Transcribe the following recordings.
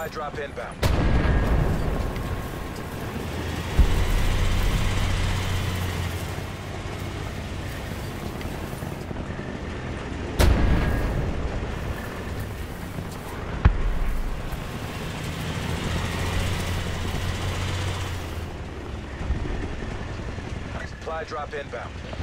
Supply drop inbound. Supply drop inbound.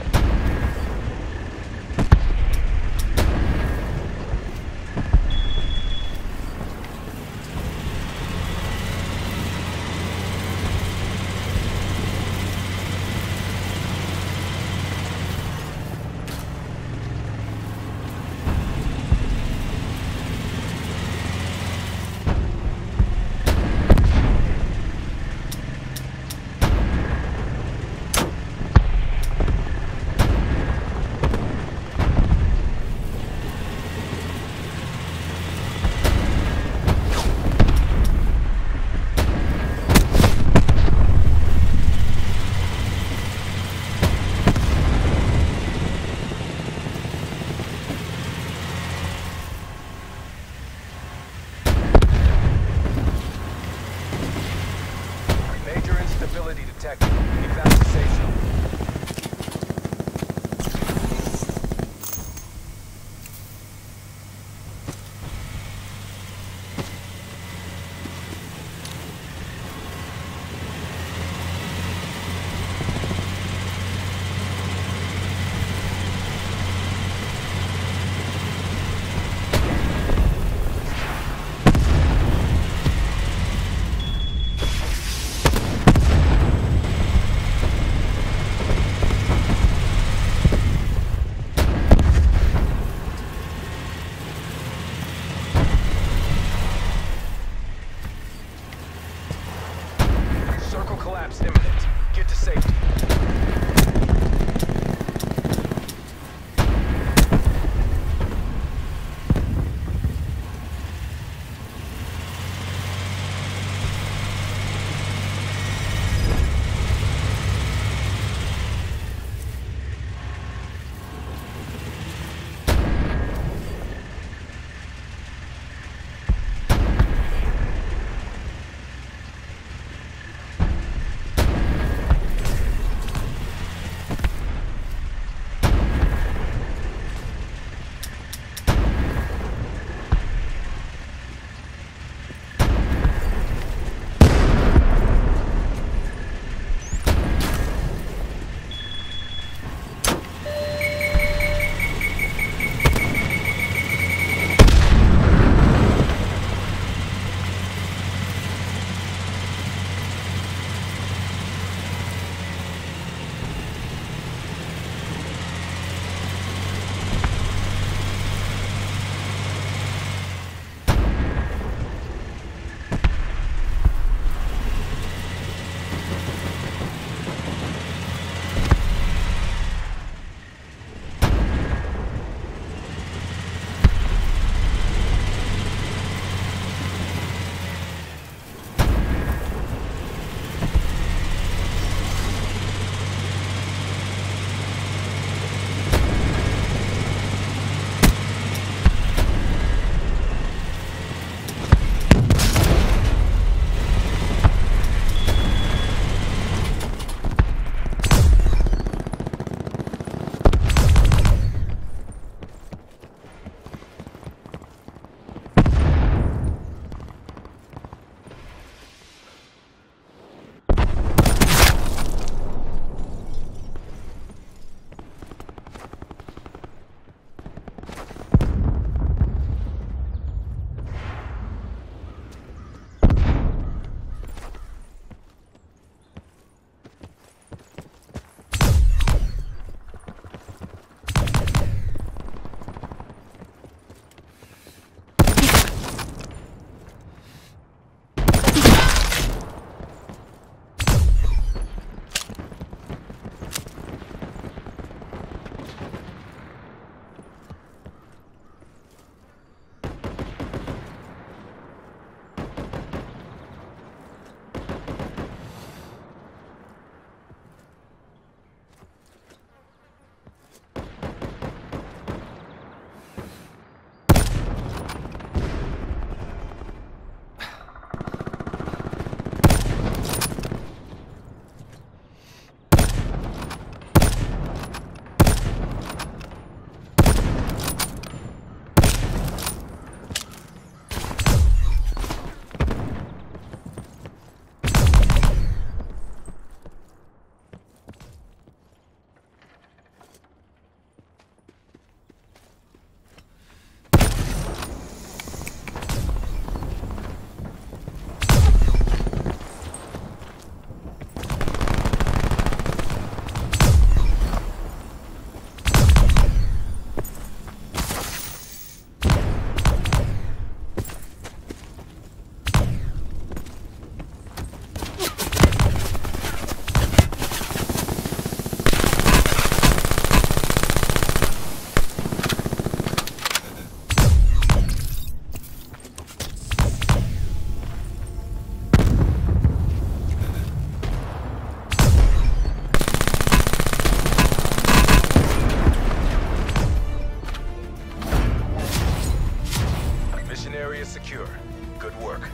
area secure. Good work.